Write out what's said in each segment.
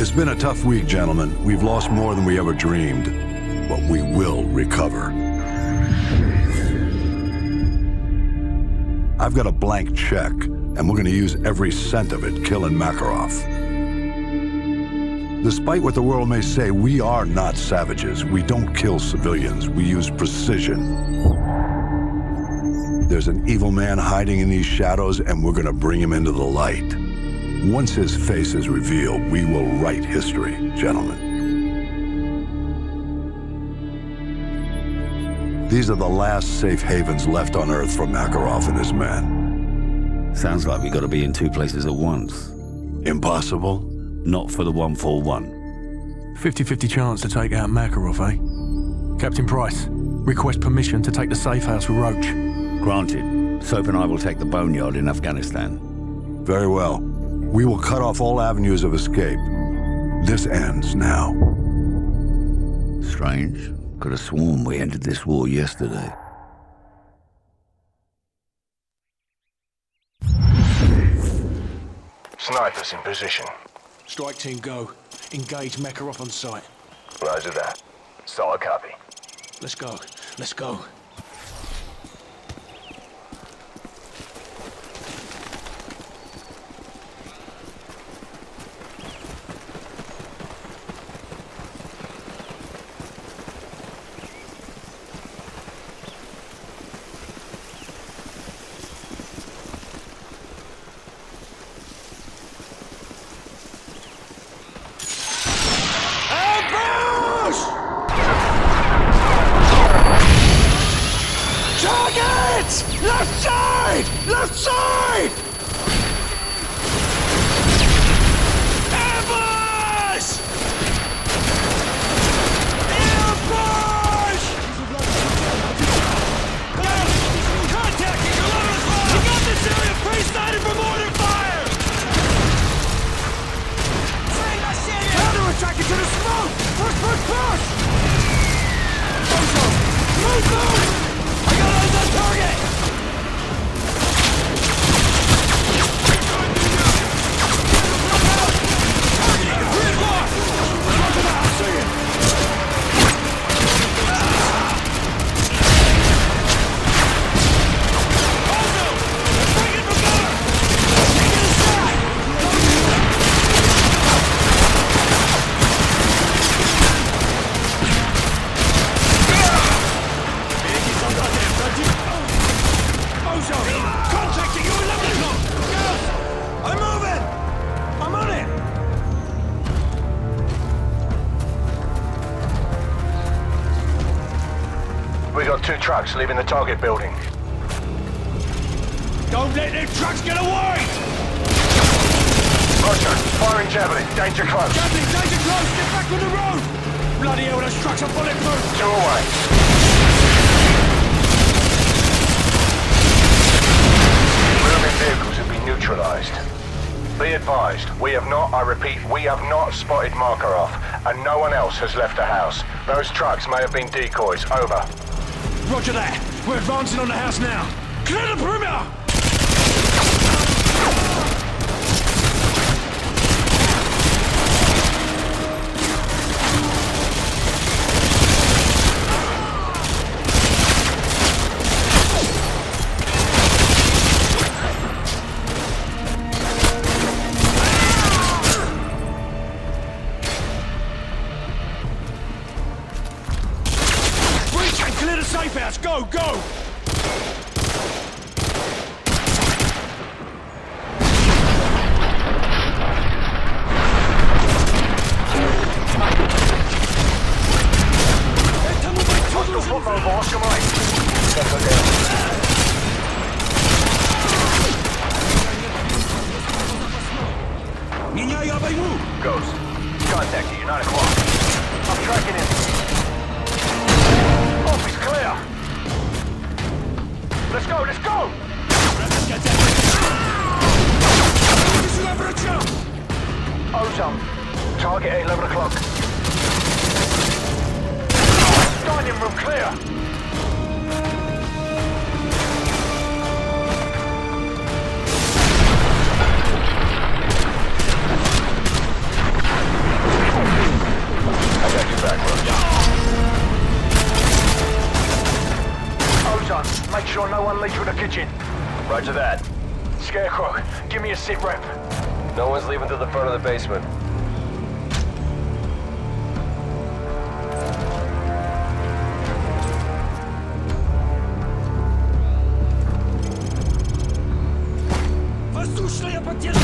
It's been a tough week, gentlemen. We've lost more than we ever dreamed, but we will recover. I've got a blank check, and we're gonna use every cent of it killing Makarov. Despite what the world may say, we are not savages. We don't kill civilians. We use precision. There's an evil man hiding in these shadows, and we're gonna bring him into the light. Once his face is revealed, we will write history, gentlemen. These are the last safe havens left on Earth for Makarov and his men. Sounds like we've gotta be in two places at once. Impossible? Not for the 141. 50-50 chance to take out Makarov, eh? Captain Price, request permission to take the safe house with Roach. Granted. Soap and I will take the boneyard in Afghanistan. Very well. We will cut off all avenues of escape. This ends now. Strange. Could have sworn we ended this war yesterday. Snipers in position. Strike team go. Engage Makarov on sight. Roger that. Solid copy. Let's go. Let's go. Leaving the target building. Don't let them trucks get away! Roger. Firing javelin. Danger close. Captain, danger close! Get back on the road! Bloody hell, those trucks are bulletproof! Two away. Moving vehicles have been neutralized. Be advised, we have not, I repeat, we have not spotted Makarov, and no one else has left the house. Those trucks may have been decoys. Over. Roger that! We're advancing on the house now! Clear the perimeter! Hostile football boss, come on. Settle down. Меняй обойму! Ghost. Contact you, 9 o'clock. the kitchen. Roger that. Scarecrow, give me a sitrep. No one's leaving through the front of the basement. Воздушная поддержка!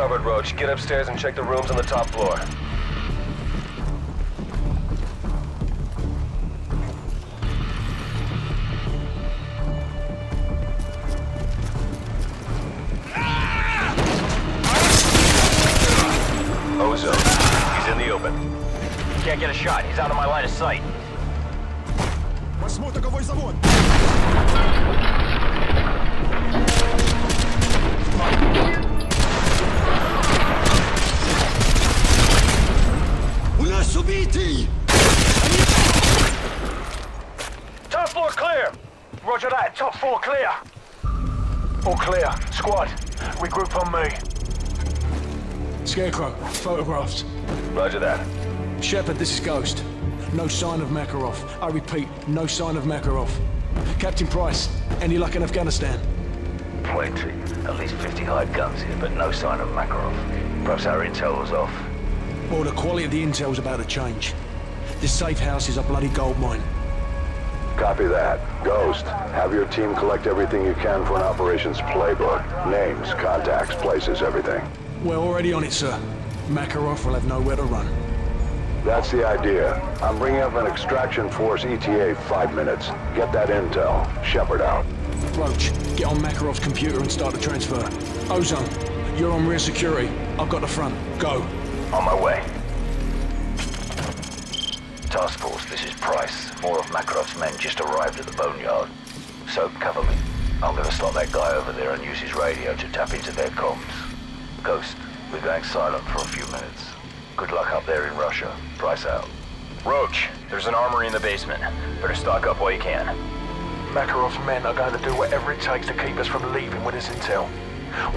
covered, Roach. Get upstairs and check the rooms on the top floor. Ozone. He's in the open. Can't get a shot. He's out of my line of sight. Восьмой таковой завод! У Subiti! Top four clear! Roger that, top four clear! All clear. Squad, regroup on me. Scarecrow, photographed. Roger that. Shepard, this is Ghost. No sign of Makarov. I repeat, no sign of Makarov. Captain Price, any luck in Afghanistan? Plenty. At least 50 hide guns here, but no sign of Makarov. Perhaps our intel was off. Well, the quality of the intel's about to change. This safe house is a bloody gold mine. Copy that. Ghost, have your team collect everything you can for an operations playbook. Names, contacts, places, everything. We're already on it, sir. Makarov will have nowhere to run. That's the idea. I'm bringing up an extraction force ETA five minutes. Get that intel. Shepard out. Roach, get on Makarov's computer and start the transfer. Ozone, you're on rear security. I've got the front. Go. On my way. Task Force, this is Price. More of Makarov's men just arrived at the boneyard. So, cover me. I'm gonna slot that guy over there and use his radio to tap into their comms. Ghost, we're going silent for a few minutes. Good luck up there in Russia. Price out. Roach, there's an armory in the basement. Better stock up while you can. Makarov's men are going to do whatever it takes to keep us from leaving with this intel.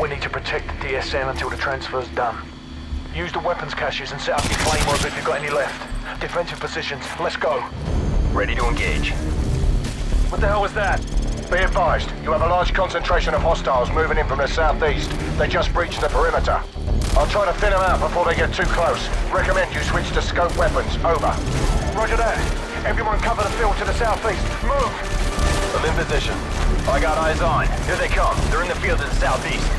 We need to protect the DSM until the transfer's done. Use the weapons caches and set up your claymores if you've got any left. Defensive positions, let's go. Ready to engage. What the hell was that? Be advised, you have a large concentration of hostiles moving in from the southeast. They just breached the perimeter. I'll try to thin them out before they get too close. Recommend you switch to scope weapons. Over. Roger that. Everyone cover the field to the southeast. Move! I'm in position. I got eyes on. Here they come. They're in the field to the southeast.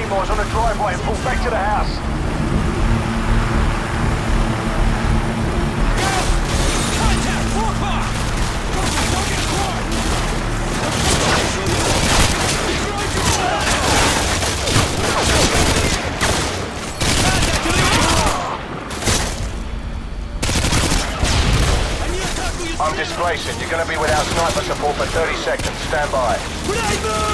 Seymour's on the driveway and pull back to the house. I'm displacing. You're going to be without sniper support for 30 seconds. Stand by.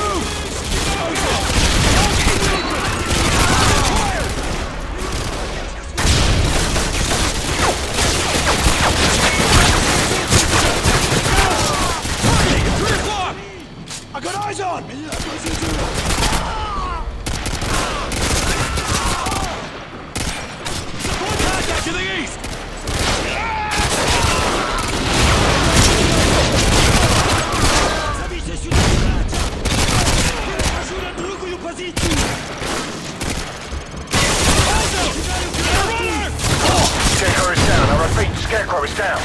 down.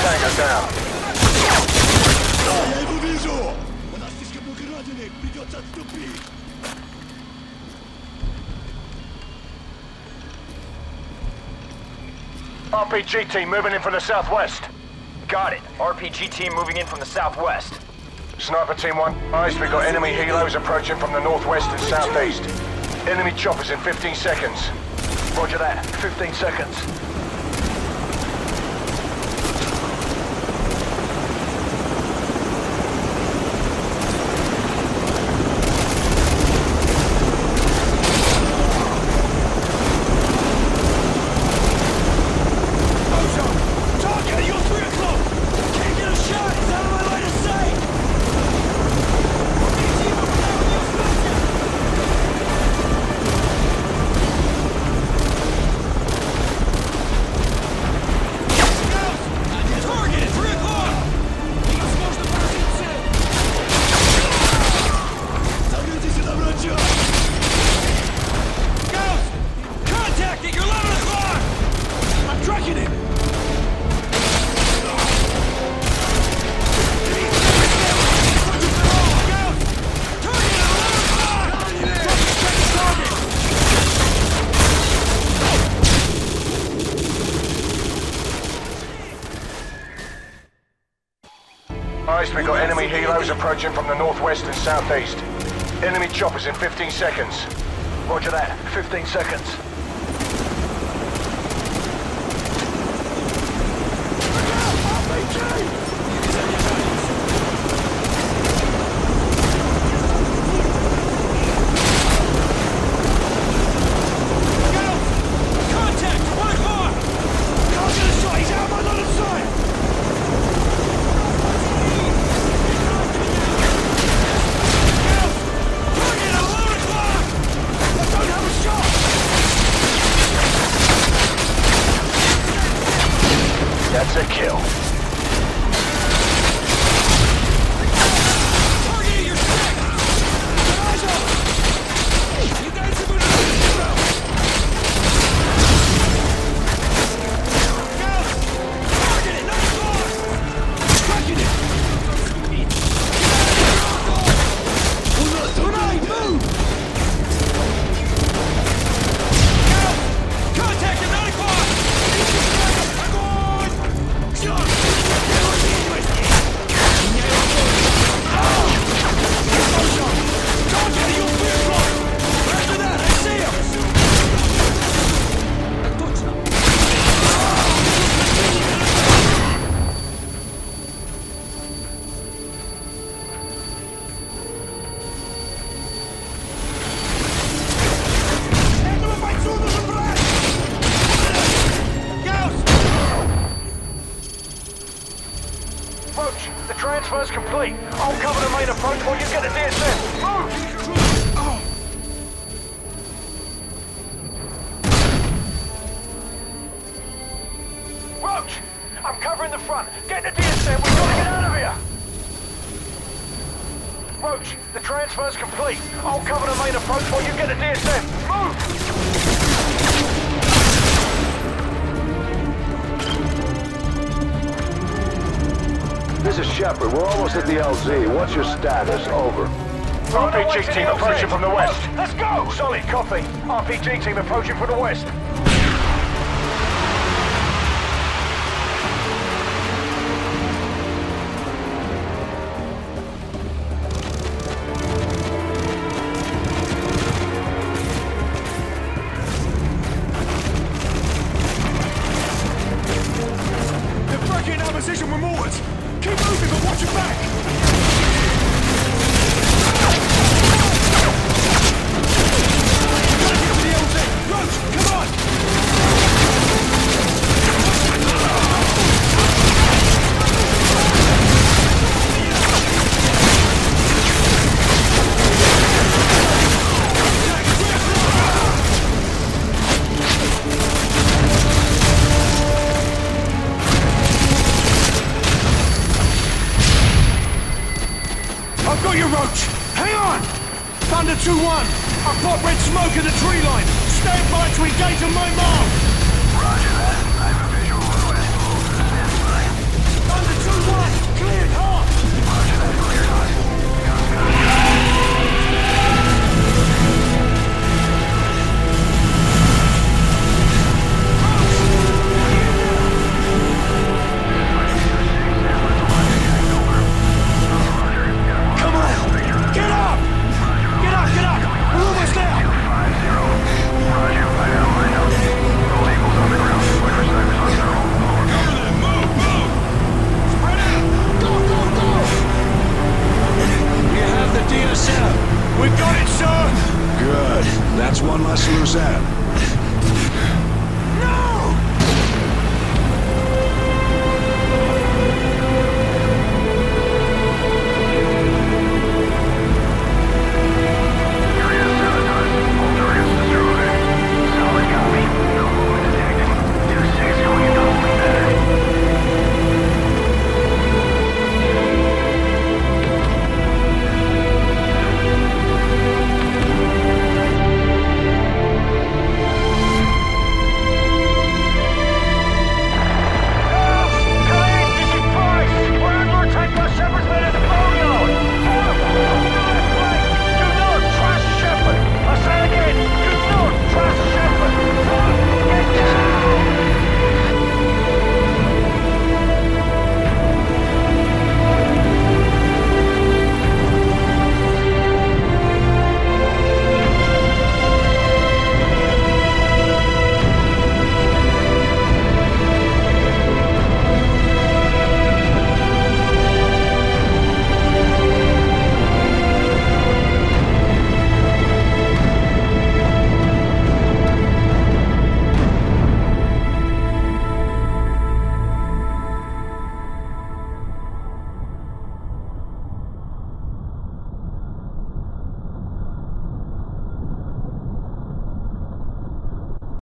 Tango down. Я его вижу! У нас слишком много раненых, придется отступить! RPG team moving in from the southwest. Got it. RPG team moving in from the southwest. Sniper team 1, eyes, we got enemy helos approaching from the northwest and southeast. Enemy choppers in 15 seconds. Roger that. 15 seconds. Approaching from the northwest and southeast. Enemy choppers in 15 seconds. Roger that. 15 seconds. Contact! That's a kill. I'll cover the main approach while you get the DSM. Move! I'm covering the front. Get the DSM. We've got to get out of here. Roach, the transfer's complete. I'll cover the main approach while you get the DSM. Move! This is Shepard. We're almost at the LZ. What's your status? Over. RPG team approaching from the west. Let's go! Solid copy. RPG team approaching from the west.